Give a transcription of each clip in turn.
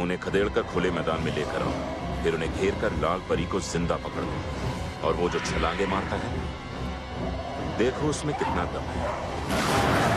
उन्हें खदेड़ कर खुले मैदान में लेकर आओ। फिर उन्हें घेर कर लाल परी को ज़िंदा पकड़ो और वो जो छलांगे मारता है, देखो उसमें कितना दम है।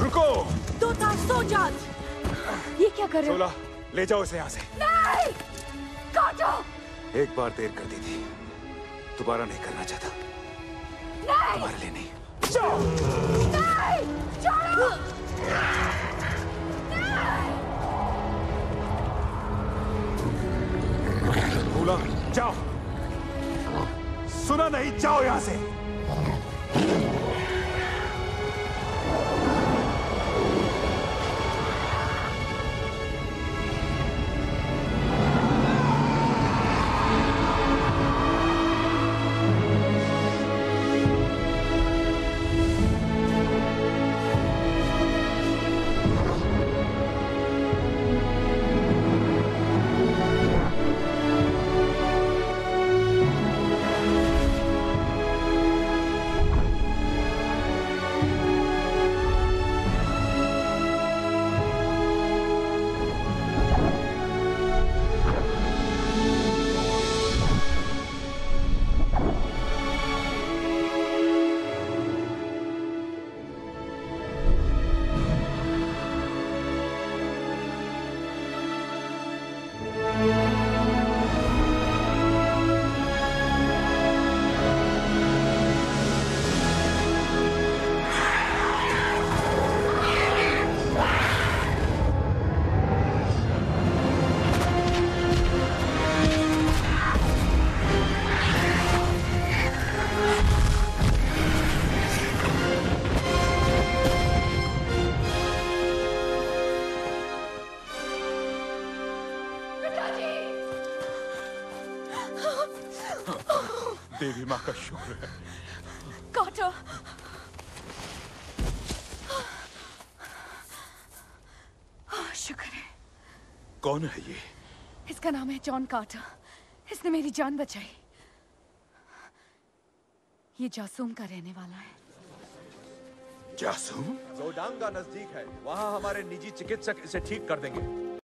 रुको। दो तार सो जात ये क्या कर रहे हो? सोला ले जाओ इसे यहाँ से। नहीं! काटो! एक बार देर कर दी थी। दोबारा नहीं करना चाहता। नहीं! तुम्हारे लिए नहीं। जाओ! नहीं! छोड़ो! भूला जाओ। सुना नहीं जाओ यहाँ से। देवी माँ का शुक्र है। काटो। शुक्र है। कौन है ये? इसका नाम है जॉन कार्टर इसने मेरी जान बचाई। ये जासूम का रहने वाला है। जासूम? जोडांगा नज़दीक है। वहाँ हमारे निजी चिकित्सक इसे ठीक कर देंगे।